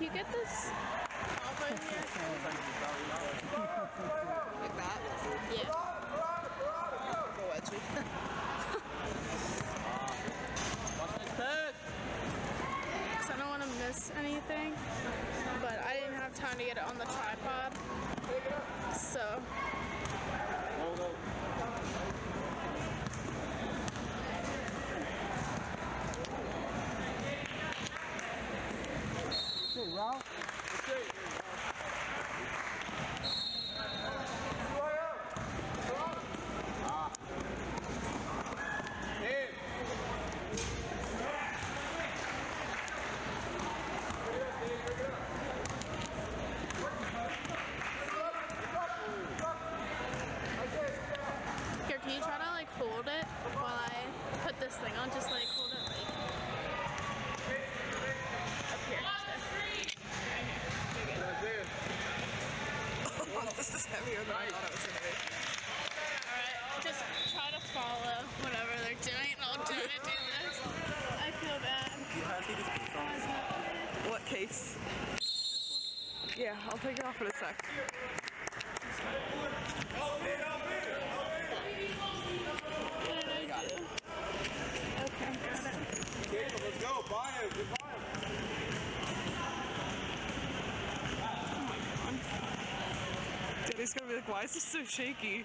you get this? I'll take it off in a sec. Let's go. Buy Oh my god. Daddy's gonna be like, why is this so shaky?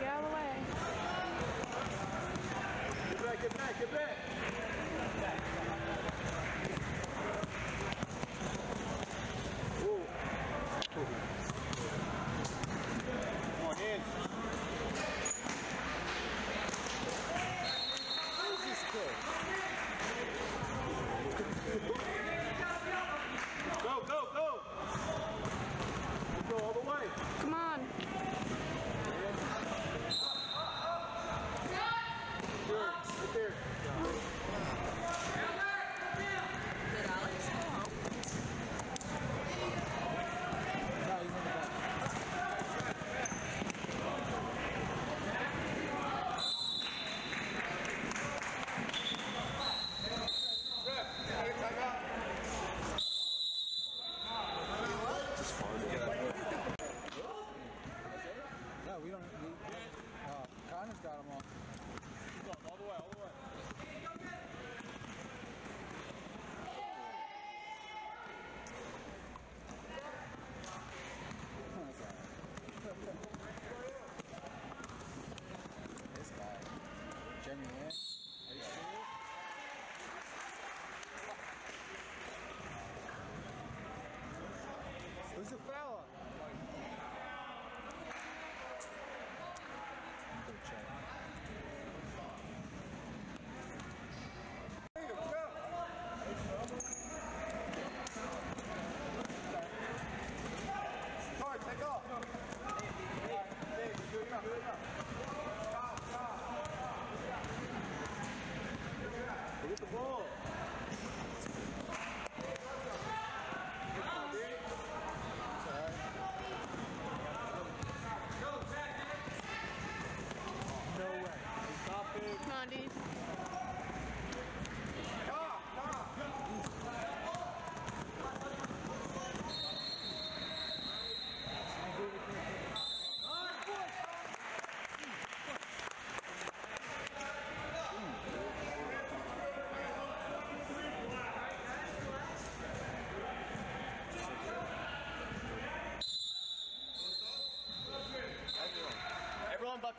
yeah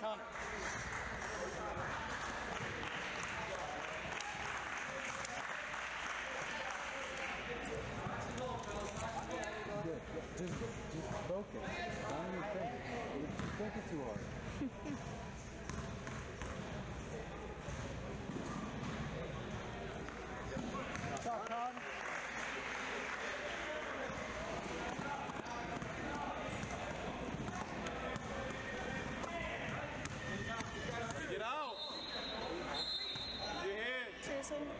Connor. Seriously?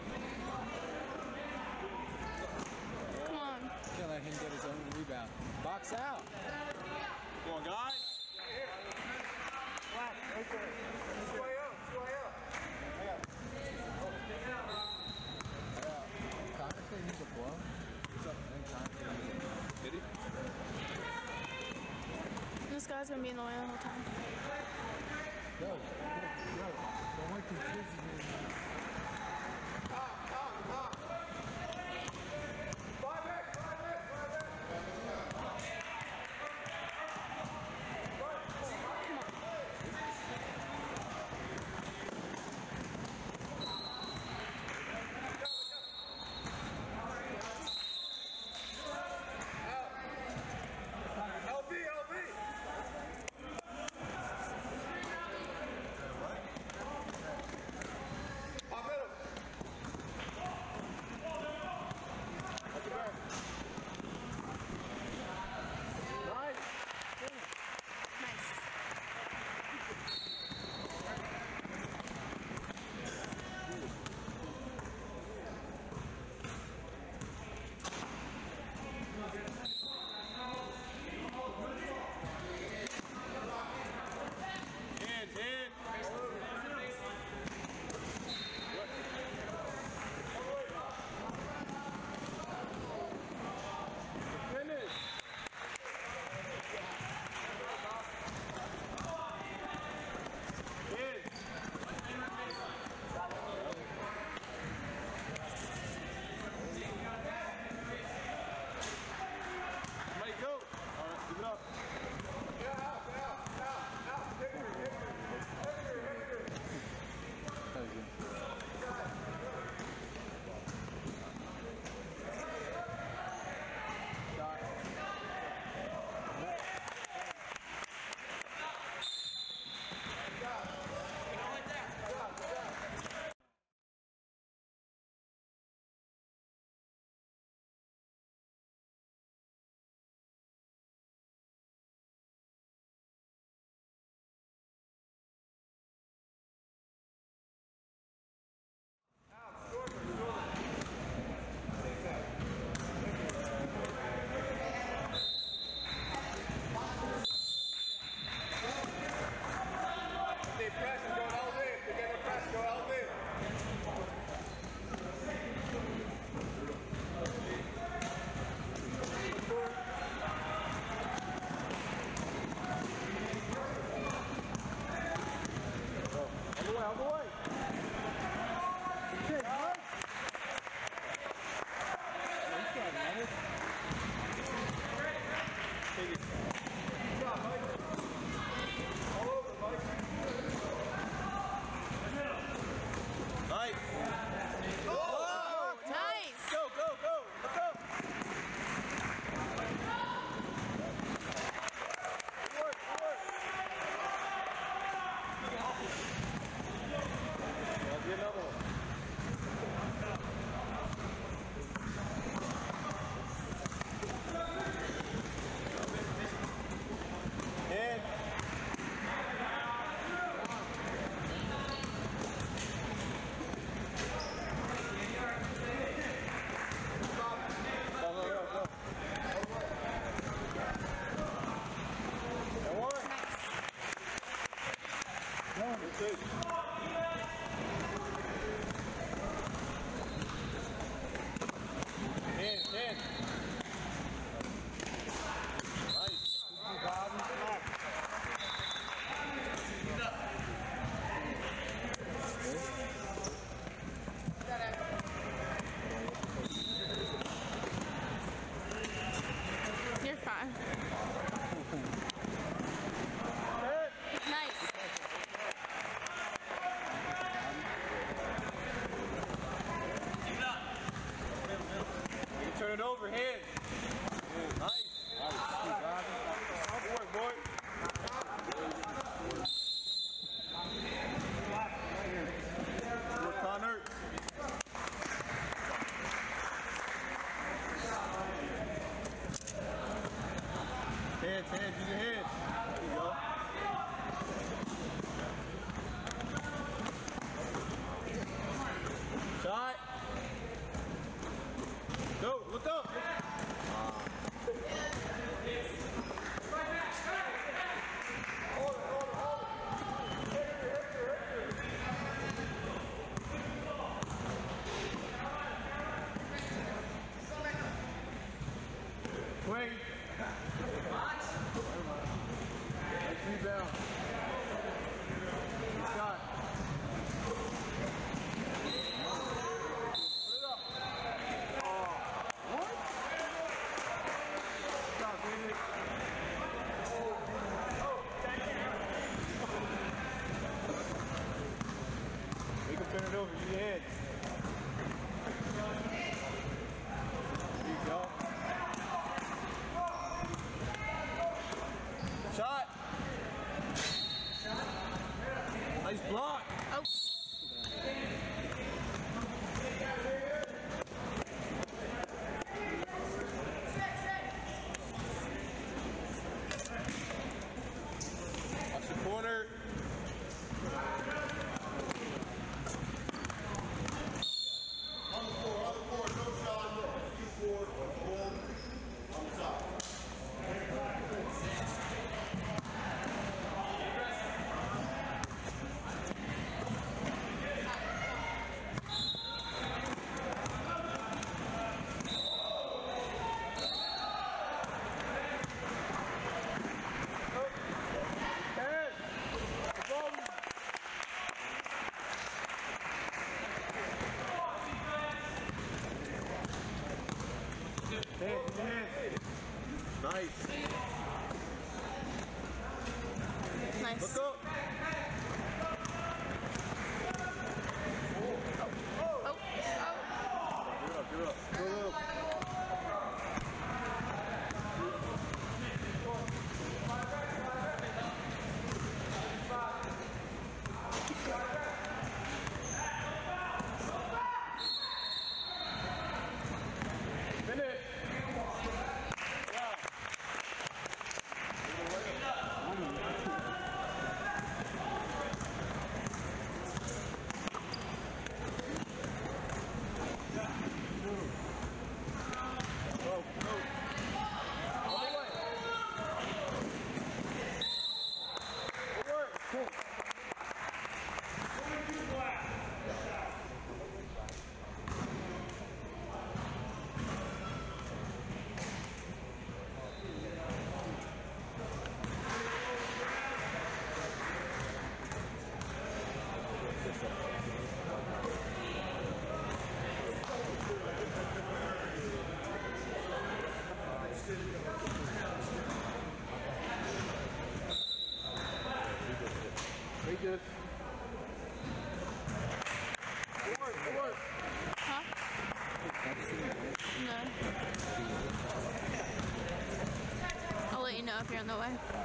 Come on. Can't let him get his own rebound. Box out. Come on, guys. Connor said he's a blow. What's up, man? Connor said he's a blow. Did he? This guy's gonna be in the way the whole time. Yo, yo, yo. Don't wait till Chris good. It worked, it worked. Huh? No. I'll let you know if you're on the way.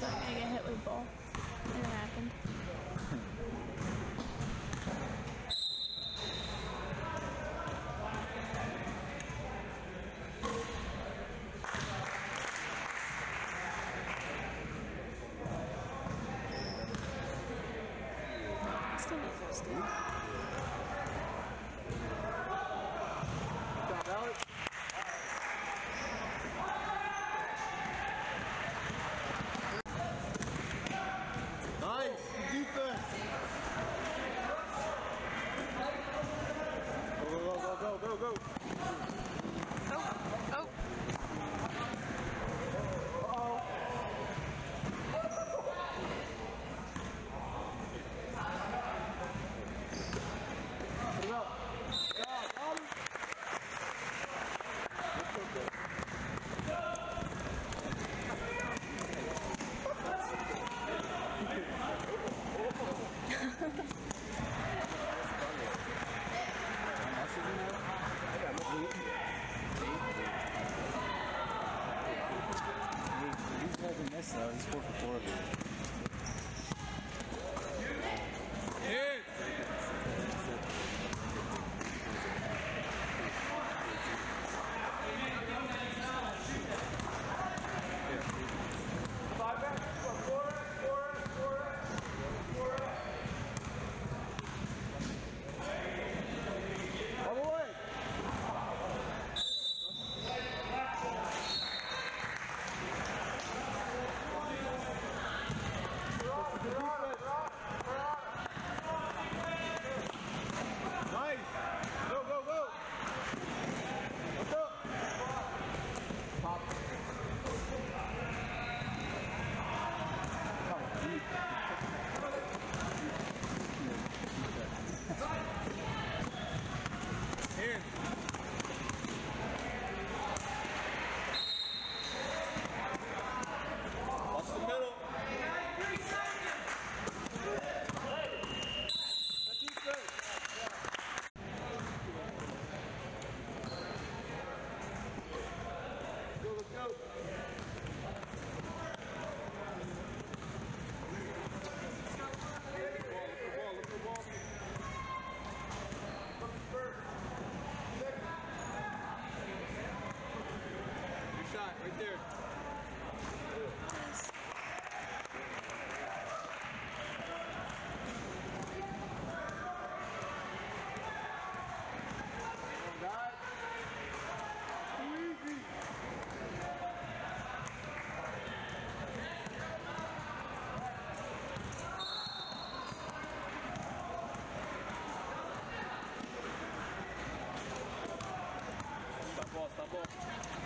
was like, I get hit with ball. And it happened. Still not go, let's. football.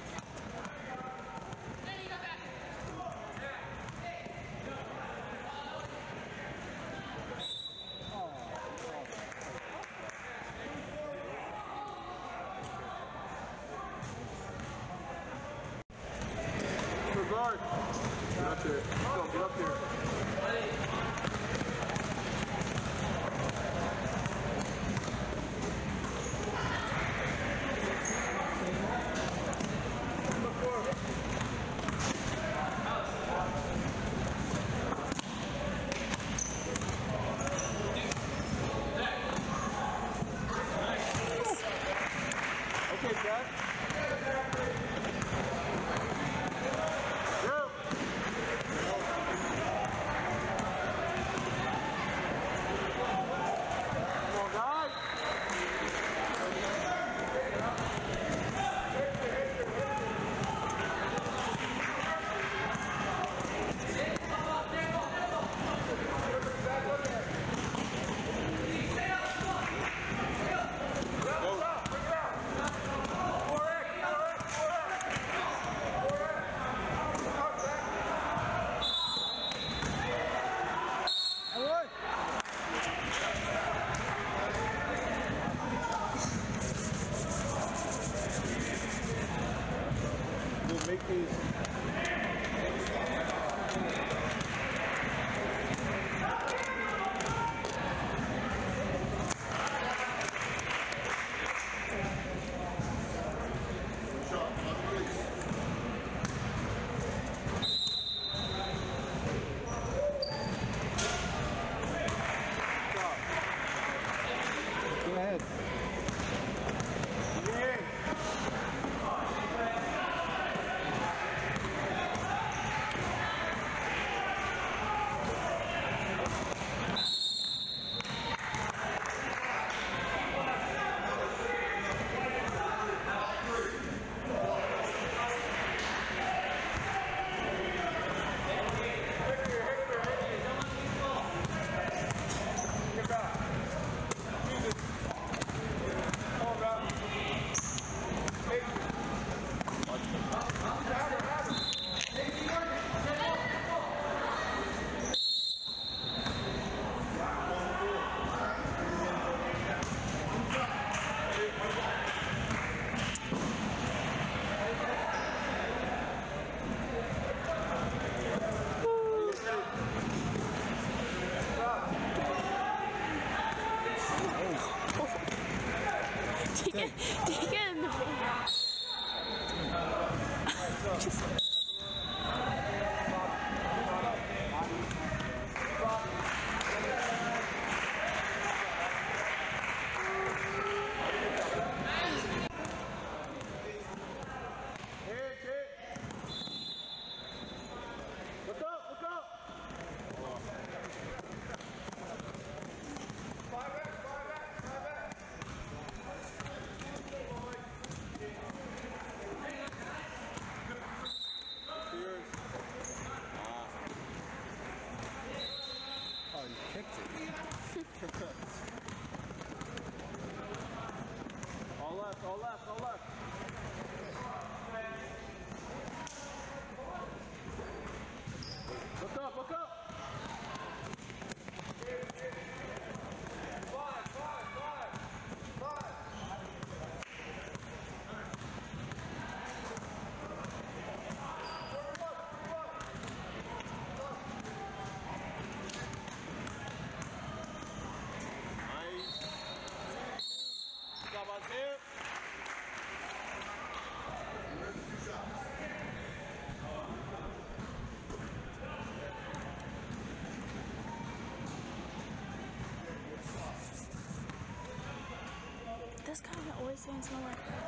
This guy always saying something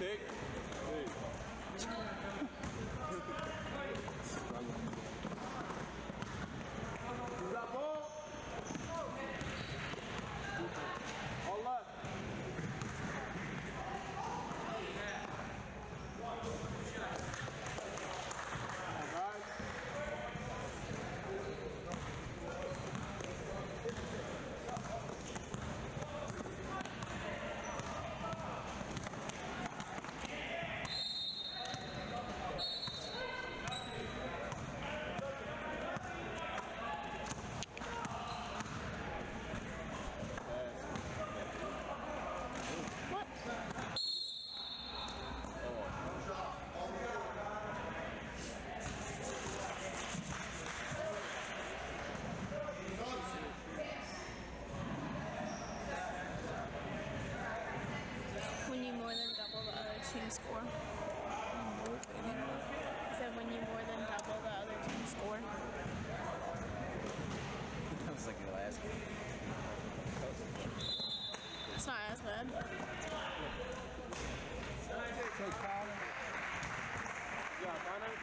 Tick. Tick. Double the other team's score. Um, I said when you more than double the other team's score. That was like the last game. It's not as bad. Take Connor. Yeah, Connor.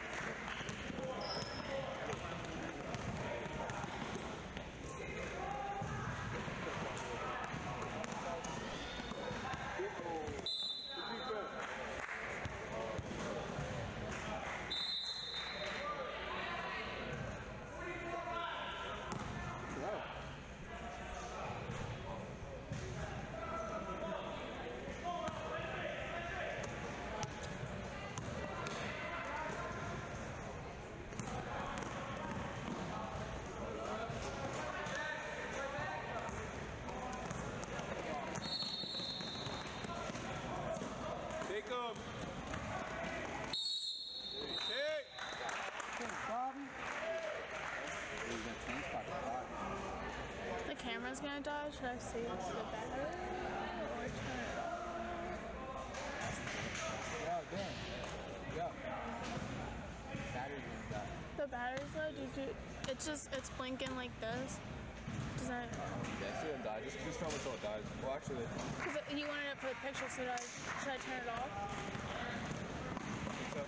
Take him. Take. Bobby. The camera's gonna die. Should I see the battery or turn it off? Yeah, damn. Yeah. Battery's gonna die. The battery's low. Did you? It's just it's blinking like this. Does that? Yeah, see it die. Just, just tell me until it dies. Well, actually, Because you wanted it for the picture. Should I? Should I turn it off? So.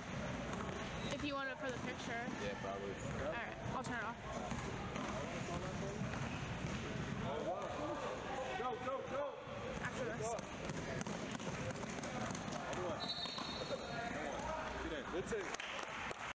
If you want it for the picture. Yeah, probably. All right, I'll turn it off. Go, go, go. After this. Other one.